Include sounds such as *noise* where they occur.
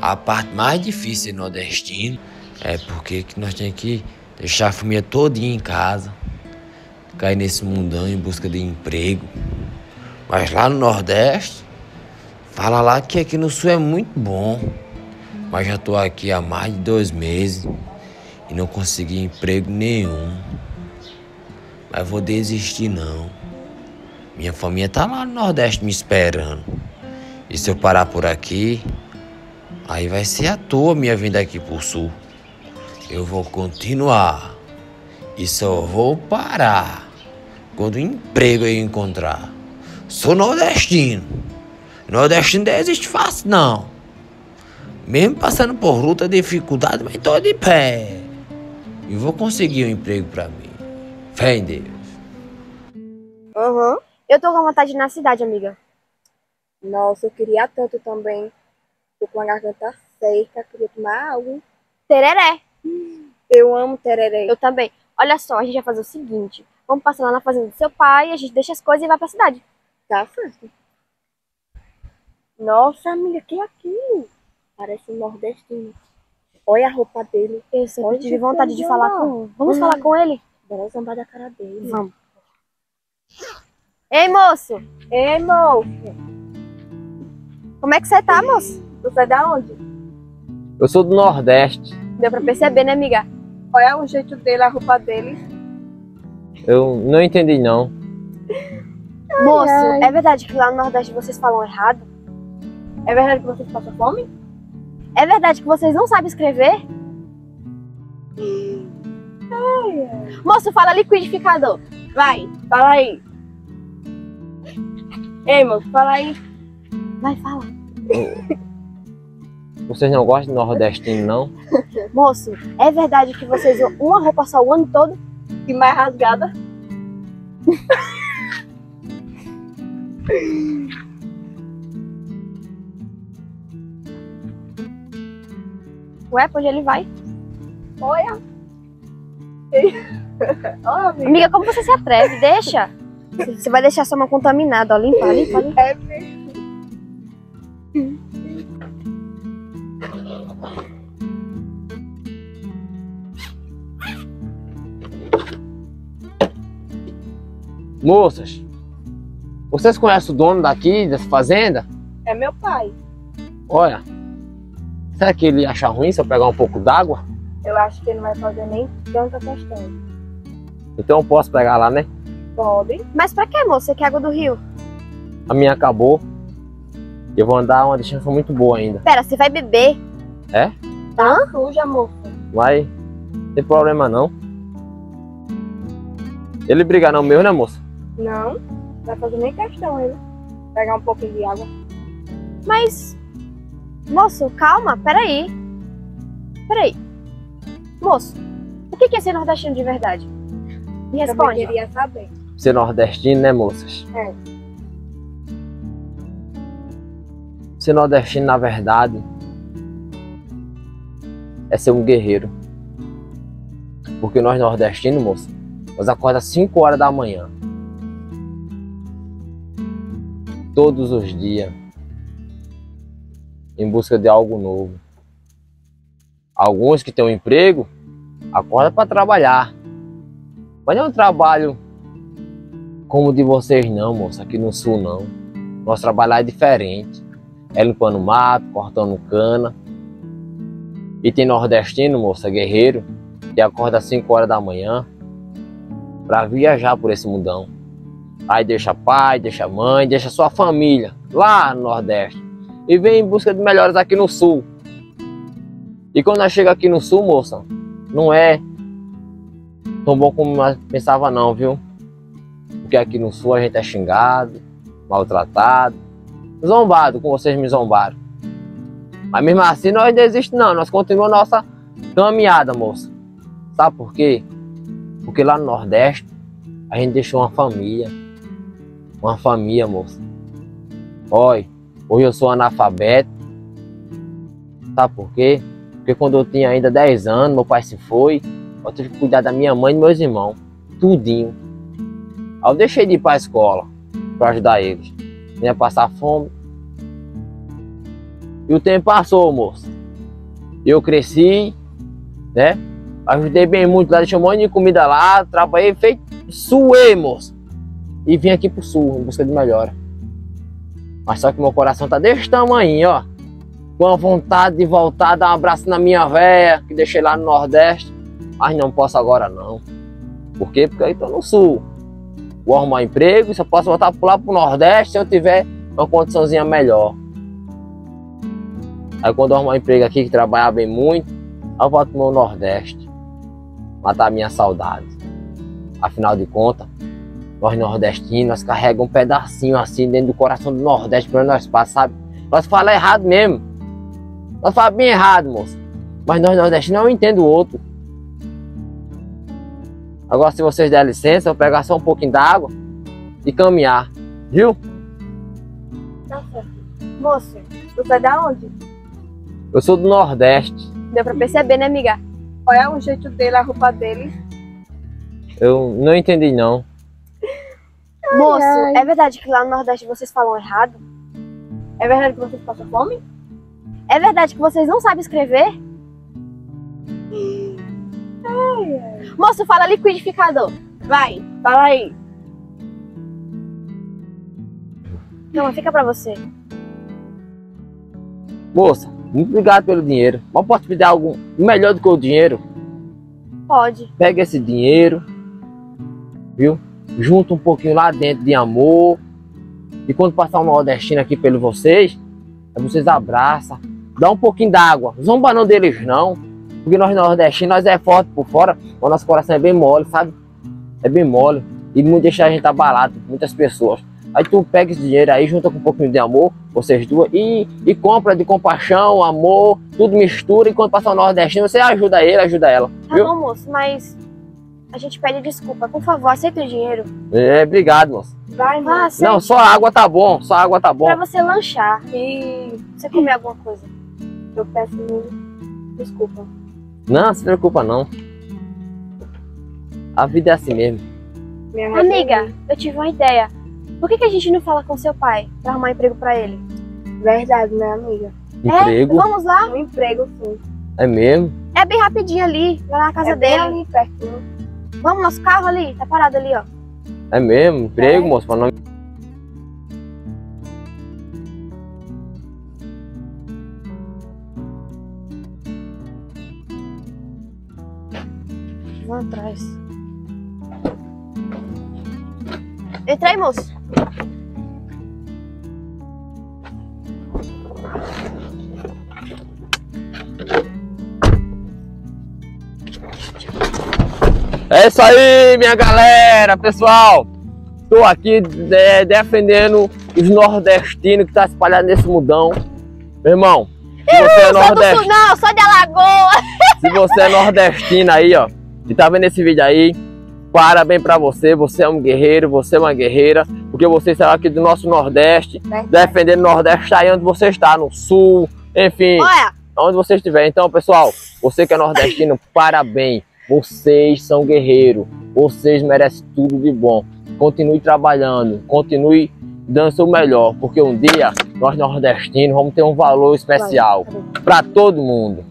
A parte mais difícil nordestino é porque que nós temos que deixar a família todinha em casa, cair nesse mundão em busca de emprego. Mas lá no Nordeste, fala lá que aqui no Sul é muito bom. Mas já tô aqui há mais de dois meses e não consegui emprego nenhum. Mas vou desistir não. Minha família tá lá no Nordeste me esperando. E se eu parar por aqui, aí vai ser à toa minha vinda aqui pro Sul. Eu vou continuar. E só vou parar quando o emprego eu encontrar. Sou nordestino. Nordestino não existe fácil, não. Mesmo passando por luta, dificuldade, mas tô de pé. E vou conseguir um emprego pra mim. Fé em Deus. Aham. Eu tô com vontade de ir na cidade, amiga. Nossa, eu queria tanto também. Tô com a garganta seca, queria tomar algo. Tereré. Eu amo tereré. Eu também. Olha só, a gente vai fazer o seguinte. Vamos passar lá na fazenda do seu pai, a gente deixa as coisas e vai pra cidade. Tá certo. Nossa, amiga, que é aquilo? Parece um nordestino. Olha a roupa dele. Eu sempre tive vontade de falar com Vamos Hum. falar com ele? Bora zombar da cara dele. Vamos. Ei, moço. Ei, moço. Como é que você tá, moço? Você é da onde? Eu sou do Nordeste. Deu pra perceber, né, amiga? Olha o jeito dele, a roupa dele. Eu não entendi não. moço, ai. é verdade que lá no Nordeste vocês falam errado? É verdade que vocês passam fome? É verdade que vocês não sabem escrever? Moço, fala liquidificador. Vai, fala aí. Ei, moço, fala aí. Vai, fala. Vocês não gostam de nordestino, não? *laughs* Moço, é verdade que vocês usam uma roupa só o ano todo? Que mais rasgada. *laughs* Ué, pra onde ele vai? Olha. *laughs* Olha, amiga. Amiga, como você se atreve? Deixa. Você vai deixar sua mão contaminada, ó. Limpa, limpa, limpa. É Moças, vocês conhecem o dono daqui, dessa fazenda? É meu pai. Olha, será que ele acha ruim se eu pegar um pouco d'água? Eu acho que ele não vai fazer nem tanta questão. Então eu posso pegar lá, né? Pode. Mas pra que, moço? Você quer água do rio? A minha acabou. Eu vou andar uma distância muito boa ainda. Pera, você vai beber? Tá suja, moço. Mas não tem problema não. Ele brigar não meu, né, moça? Não, não vai fazer nem questão ele. Pegar um pouquinho de água. Mas. Moço, calma, peraí. Peraí. Moço, o que é ser nordestino de verdade? Me responde. queria saber. Ser nordestino, né, moças? É. Ser nordestino, na verdade, é ser um guerreiro. Porque nós nordestinos, moça, nós acordamos às 5 horas da manhã. Todos os dias. Em busca de algo novo. Alguns que têm um emprego, acordam para trabalhar. Mas não é um trabalho como o de vocês não, moça, aqui no sul não. Nosso trabalho é diferente. É limpando mato, cortando cana. E tem nordestino, moça, guerreiro, que acorda às 5 horas da manhã para viajar por esse mundão. Aí deixa pai, deixa mãe, deixa sua família lá no Nordeste e vem em busca de melhores aqui no Sul. E quando nós chega aqui no Sul, moça, não é tão bom como nós pensava não, viu? Porque aqui no Sul a gente é xingado, maltratado, zombado, como vocês me zombaram. Mas mesmo assim nós não desistimos não, nós continuamos nossa caminhada, moça. Sabe por quê? Porque lá no Nordeste a gente deixou uma família. Uma família, moça. Olha, hoje eu sou analfabeto. Sabe por quê? Porque quando eu tinha ainda 10 anos, meu pai se foi. Eu tive que cuidar da minha mãe e meus irmãos. Tudinho. Aí eu deixei de ir para a escola para ajudar eles. Não ia passar fome. E o tempo passou, moço. Eu cresci, né? Ajudei bem muito lá, deixei um monte de comida lá, trabalhei, feito, suei, moço. E vim aqui pro sul, em busca de melhora. Mas só que meu coração tá desse tamanho, ó. Com a vontade de voltar, dar um abraço na minha véia, que deixei lá no Nordeste. Mas não posso agora não. Por quê? Porque eu tô no sul. Vou arrumar emprego, só posso voltar lá pro Nordeste se eu tiver uma condiçãozinha melhor. Aí quando eu arrumar emprego aqui, que trabalhar bem muito, eu volto pro meu Nordeste. Matar minha saudade. Afinal de contas, nós nordestinos, nós carregamos um pedacinho assim dentro do coração do Nordeste para nós passar, sabe? Nós falamos errado mesmo. Nós falamos bem errado, moço. Mas nós nordestinos não entendemos o outro. Agora, se vocês der licença, eu vou pegar só um pouquinho d'água e caminhar. Viu? Tá certo. Moço, você é da onde? Eu sou do Nordeste. Deu pra perceber, né, amiga? Qual é o jeito dele, a roupa dele? Eu não entendi não. Moço, ai. é verdade que lá no Nordeste vocês falam errado? É verdade que você passa fome? É verdade que vocês não sabem escrever? Moço, fala liquidificador. Vai, fala aí. Calma, fica pra você. Moça, muito obrigado pelo dinheiro. Mas posso te dar algo melhor do que o dinheiro? Pode. Pega esse dinheiro, viu? Junta um pouquinho lá dentro de amor. E quando passar um nordestino aqui pelo vocês, vocês abraçam, dá um pouquinho d'água. Zomba não deles não. Porque nós nordestinos, nós é forte por fora, mas o nosso coração é bem mole, sabe? É bem mole. E muito deixa a gente abalado, muitas pessoas. Aí tu pega esse dinheiro aí, junta com um pouquinho de amor, vocês duas, e, e compra de compaixão, amor, tudo mistura, e quando passar o nordestino, você ajuda ele, ajuda ela. Tá Viu? bom, moço, mas a gente pede desculpa. Por favor, aceita o dinheiro. É, obrigado, moça. Vai, moço. aceita. Não, só água tá bom, só água tá bom. Pra você lanchar. E Você comer alguma coisa. eu peço desculpa. Não, se preocupa não. A vida é assim mesmo. Amiga, eu tive uma ideia. Por que, que a gente não fala com seu pai pra arrumar emprego pra ele? Verdade, né, amiga? Emprego, É, vamos lá? Um emprego, sim. é mesmo. É bem rapidinho ali, lá na casa é bem dele. ali pertinho. Vamos, nosso carro ali, tá parado ali, ó. É mesmo, emprego, É. moço, pra não... Vamos atrás. Entra aí, moço. É isso aí, minha galera, pessoal. Estou aqui é, defendendo os nordestinos que tá espalhado nesse mudão. Meu irmão, se você é Sou do sul, nordestino, não, sou de Alagoas. se você é nordestino aí, ó, e tá vendo esse vídeo aí, parabéns pra você. Você é um guerreiro, você é uma guerreira, porque você saiu aqui do nosso Nordeste, defendendo o Nordeste aí onde você está, no Sul, enfim. Olha, onde você estiver. Então, pessoal, você que é nordestino, *laughs* parabéns. Vocês são guerreiros. Vocês merecem tudo de bom. Continue trabalhando, continue dando seu melhor, porque um dia nós nordestinos vamos ter um valor especial para todo mundo.